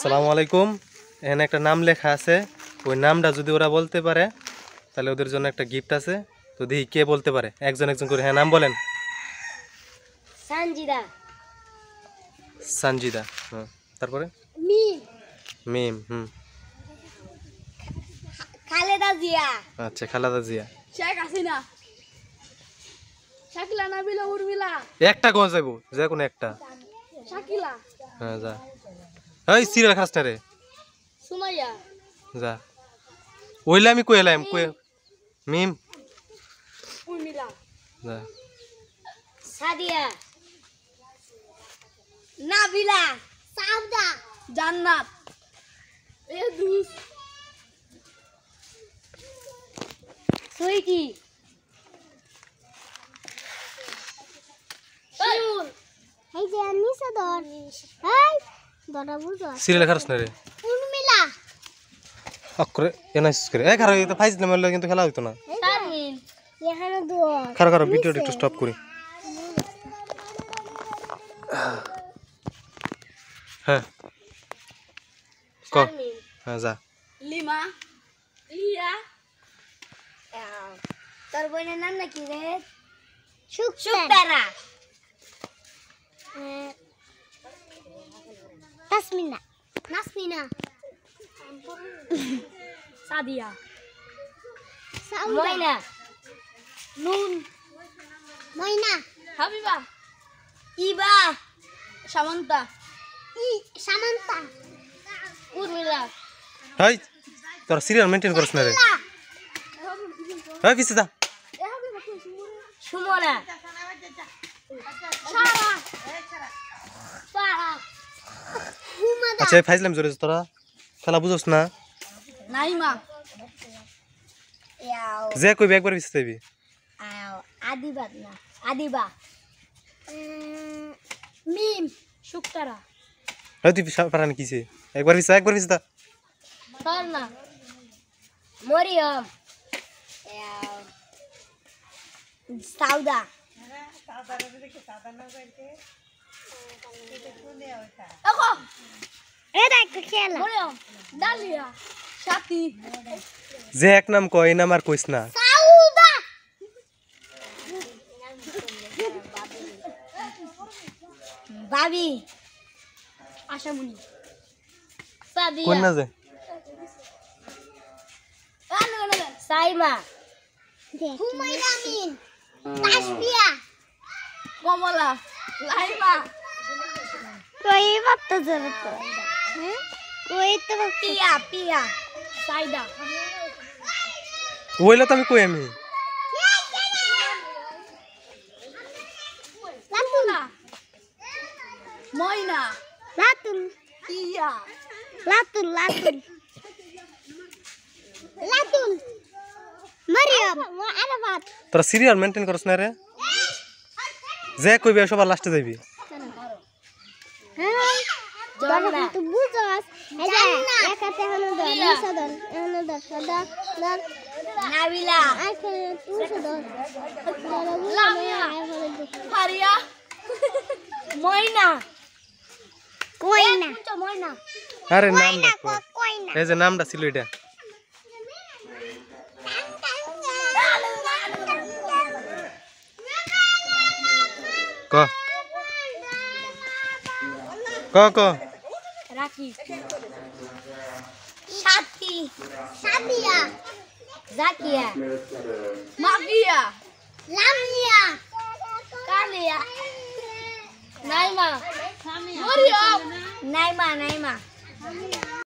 সালামু আলাইকুম। এখানে একটা নাম লেখা আছে। ওই নামটা যদি ওরা বলতে পারে তাহলে ওদের জন্য একটা গিফট আছে। তো দেখি কে বলতে পারে? একজন একজন করে। হ্যাঁ নাম বলেন। সানজিদা। সানজিদা। হুম তারপরে? মি মিম হুম। খালেদা জিয়া। আচ্ছা খালাদা জিয়া। শেখ হাসিনা। শাকিলা নাবিলা উর্মিলা। একটা যাব যে কোনো একটা। শাকিলা। হ্যাঁ যা। ওই সিরিয়াল খাস না রে। সুমাইয়া। যা। ওইলে আমি কয়ে এলাম? কয়ে মিম। উর্মিলা। যা। সাদিয়া। নাবিলা। সাউদা জান্নাত। এদুস সুইটি শিউর এই যে নিচে ধর এই সিরিয়াল খাস না রে। অক্ষরে এনাইস করে। এ খারাপ তো ফাইজ না কিন্তু খেলা হইতো না। খারাপ খারাপ ভিডিওটা একটু স্টপ করি। হ্যাঁ। ক? হ্যাঁ যা। লিমা। লিয়া। তোর বোনের নাম নাকি রে? সুক্তারা। তাসমিনা নাসমিনা। সাদিয়া। ময়না। নুন। ময়না। হাবিবা। ইবা। সামন্তা। ই সামান্তা। উর্মিলা। হাই তোর সিরিয়াল মেনটেন করিস না রে। হাই পিছে যা। সুমনা। সারা। সারা। আচ্ছা ফাইজলাম জোরে তোরা। খেলা বুঝোস না। নাইমা ইয়াও। যে কইবি একবার পিছে যাবি আদিবাদ না আদিবা। মিম সুক্তারা হাই তুই পারানি কিছে একবার পিছে একবার পিছে দা সরনা মরিয়ম। ইয়াও। সাউদা। দেখো এটা একটা খেলা মরিয়ম ডালিয়া সাথী যে এক নাম কয় নাম আর কইস না। সাউদা ভাবি আশামণি সাদিয়া কোন না যে সাইমা। হুমায়রা আমিন। তাসবিয়া কমলা। লাইমা কই বাত্তা জোরে তো হ্যাঁ কই তো পিয়া পিয়া সাইদা ওইলা তো আমি কই আমি লাতুনা ময়না লাতুন পিয়া লাতুন লাতুন লাতুন মারিয়াম আরাফাত তোরা সিরিয়াল মেনটেন করিস না রে যে কইবি সবার লাস্টে হ্যাঁ তো বুঝছস এই যে একাতে क. क क. राखी. साथी साबिया जाकिया. माफिया. लामिया. कालिया. नाइमा नाइमा नाइमा